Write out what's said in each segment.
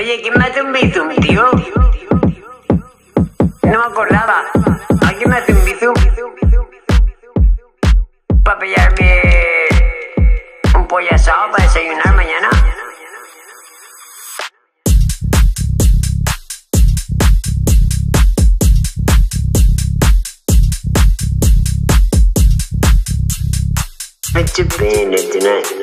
Oye, ¿quién me hace un bizum, tío? No me acordaba. ¿Alguien me hace un bizum? Para pillarme un pollo asado para desayunar mañana. What you been tonight?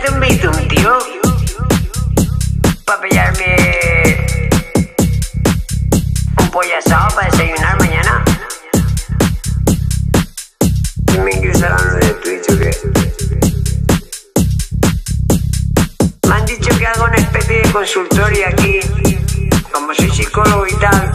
Oye, ¿quién me hace un tío? Para pillarme un pollo asado para desayunar mañana. ¿Me ingresarán lo de Twitch o qué? Me han dicho que hago una especie de consultorio aquí. Como soy psicólogo y tal.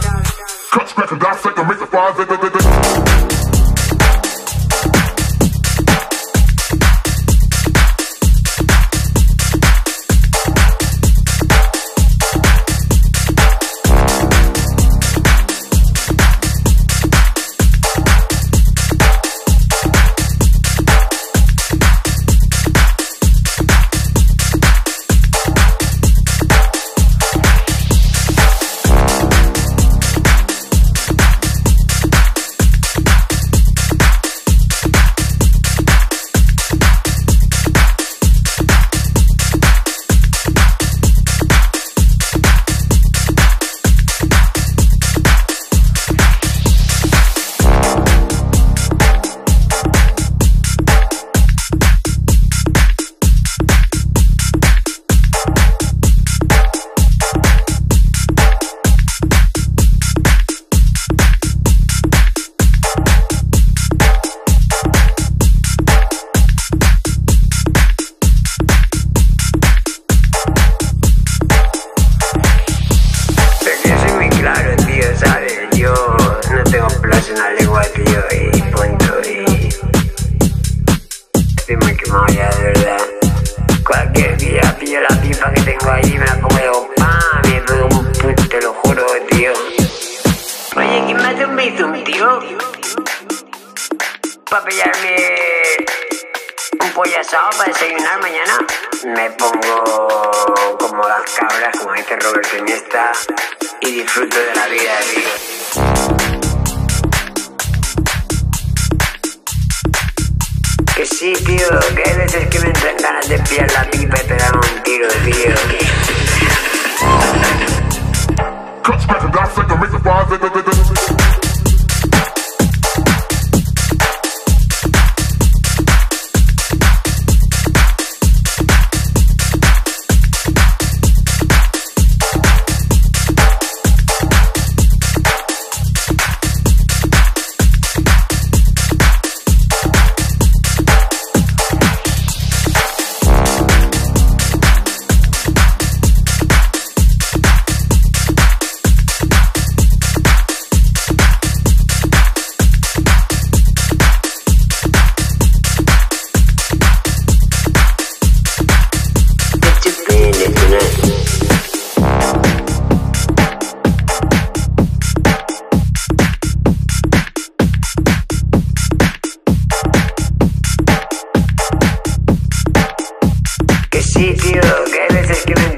Día pillo la pipa que tengo ahí, me la pongo y ¡pam! Y me un puto, te lo juro, tío. Oye, ¿quién me hace un bizum, tío? Para pillarme un pollo asado para desayunar mañana. Me pongo como las cabras, como dice Roberto Iniesta, y disfruto de la vida, tío. Que sí, tío, que hay veces que me entran ganas de pillar la pipa y pegar un tiro, tío. Cut, scratch, and dissect and make the fries. CTO, Gabriel is giving